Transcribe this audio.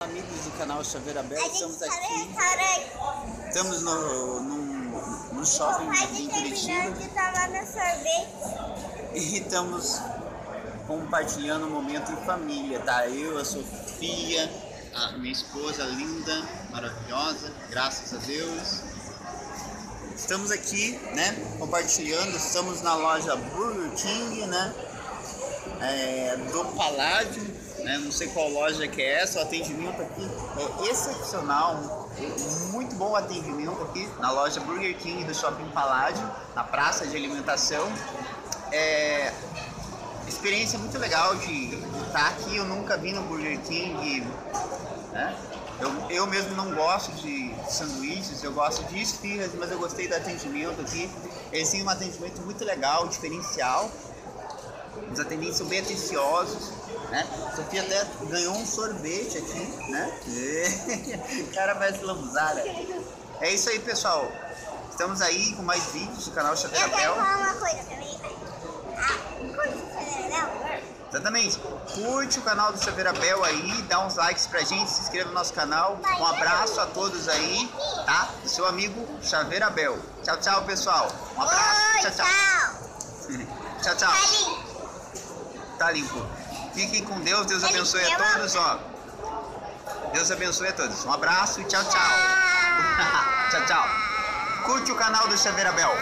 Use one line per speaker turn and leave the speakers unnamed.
Amigos do canal Chaveira
A
Bela,
gente
estamos aqui, estamos no, no, no shopping
A
em Curitiba. e estamos compartilhando um momento em família, tá? Eu, a Sofia, a minha esposa linda, maravilhosa, graças a Deus. Estamos aqui, né, compartilhando, estamos na loja Burger King, né, é, do Paládio, né, não sei qual loja que é essa, o atendimento aqui é excepcional, muito bom atendimento aqui na loja Burger King do Shopping Paládio, na praça de alimentação. É, experiência muito legal de estar aqui, eu nunca vi no Burger King, né? Eu, eu mesmo não gosto de sanduíches, eu gosto de esfirras, mas eu gostei do atendimento aqui. Eles têm um atendimento muito legal, diferencial. Os atendentes são bem atenciosos, né? Sofia até ganhou um sorvete aqui, né? cara lambuzar, né? É isso aí, pessoal. Estamos aí com mais vídeos do canal Chaveira
Eu quero falar uma coisa também. Ah?
Exatamente. Curte o canal do Chaveira Bel aí, dá uns likes pra gente, se inscreva no nosso canal. Um abraço a todos aí, tá? Do seu amigo Chaveira Bel. Tchau, tchau, pessoal. Um abraço.
Oi,
tchau. tchau.
Tchau,
tchau.
Tá limpo.
Fiquem com Deus, Deus abençoe a todos, ó. Deus abençoe a todos. Um abraço e tchau, tchau.
Tchau.
tchau, tchau. Curte o canal do Chaveira Bel.